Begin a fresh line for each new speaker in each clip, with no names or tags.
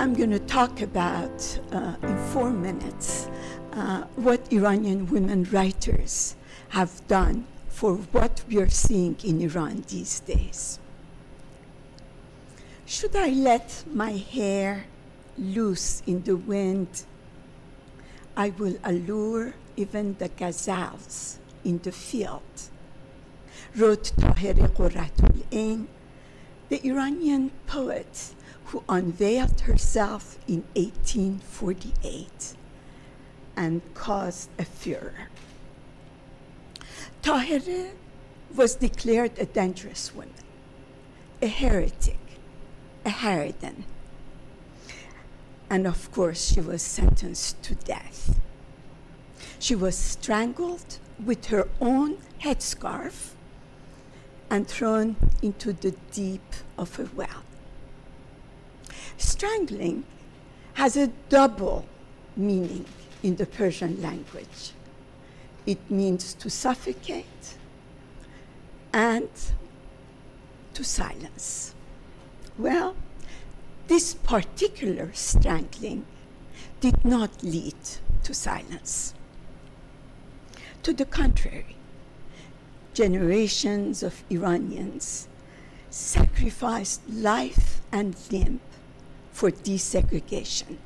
I'm going to talk about, uh, in four minutes, uh, what Iranian women writers have done for what we are seeing in Iran these days. Should I let my hair loose in the wind? I will allure even the gazelles in the field, wrote Tahirih Qurratul Ain, the Iranian poet who unveiled herself in 1848 and caused a furor. Tahirih was declared a dangerous woman, a heretic, a harridan. And of course, she was sentenced to death. She was strangled with her own headscarf and thrown into the deep of a well. Strangling has a double meaning in the Persian language. It means to suffocate and to silence. Well, this particular strangling did not lead to silence. To the contrary, generations of Iranians sacrificed life and limb for desegregation,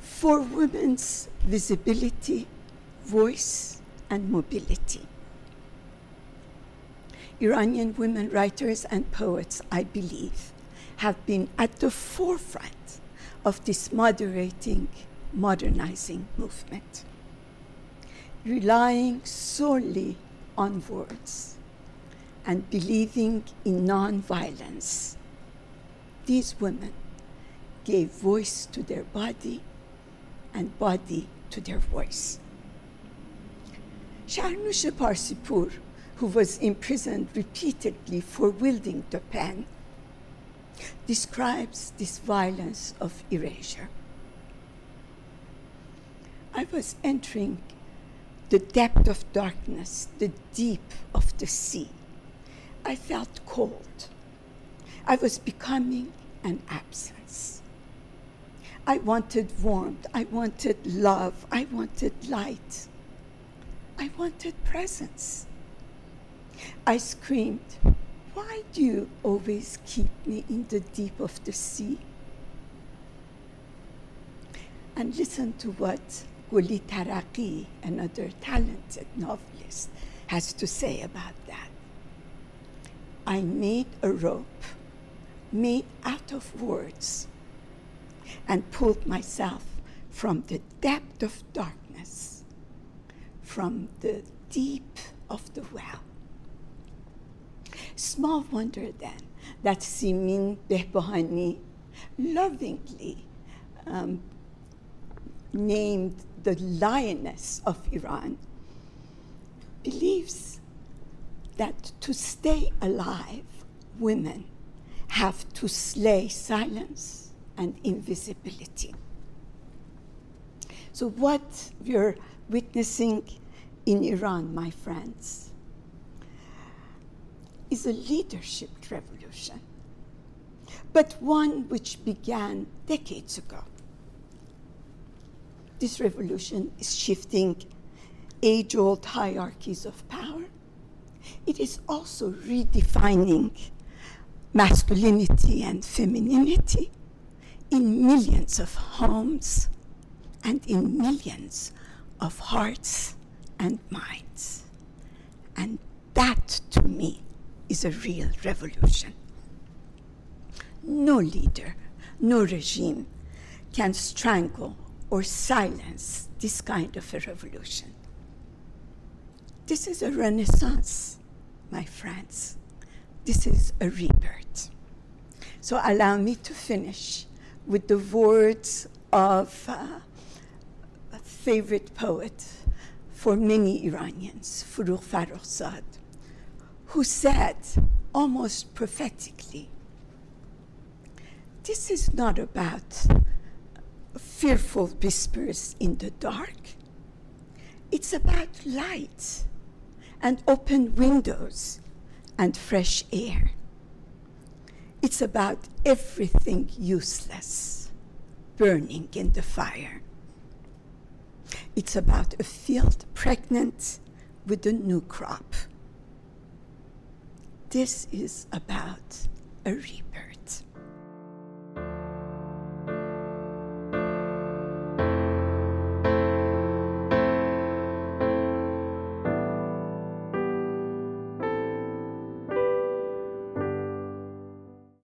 for women's visibility, voice, and mobility. Iranian women writers and poets, I believe, have been at the forefront of this moderating, modernizing movement. Relying solely on words and believing in nonviolence, these women gave voice to their body and body to their voice. Shahrnush Parsipur, who was imprisoned repeatedly for wielding the pen, describes this violence of erasure. I was entering the depth of darkness, the deep of the sea. I felt cold. I was becoming an absence. I wanted warmth. I wanted love. I wanted light. I wanted presence. I screamed, Why do you always keep me in the deep of the sea? And listen to what Guli Taraqi, another talented novelist, has to say about that. I made a rope made out of words and pulled myself from the depth of darkness, from the deep of the well. Small wonder then that Simin Behbahani lovingly um, named the lioness of Iran believes that to stay alive, women have to slay silence and invisibility. So, what we're witnessing in Iran, my friends, is a leadership revolution, but one which began decades ago. This revolution is shifting age old hierarchies of power. It is also redefining masculinity and femininity in millions of homes and in millions of hearts and minds. And that, to me, is a real revolution. No leader, no regime can strangle or silence this kind of a revolution. This is a renaissance, my friends. This is a rebirth. So allow me to finish with the words of uh, a favorite poet for many Iranians, Forugh Farrokhzad, who said almost prophetically, this is not about fearful whispers in the dark. It's about light and open windows and fresh air. It's about everything useless burning in the fire. It's about a field pregnant with a new crop. This is about a rebirth.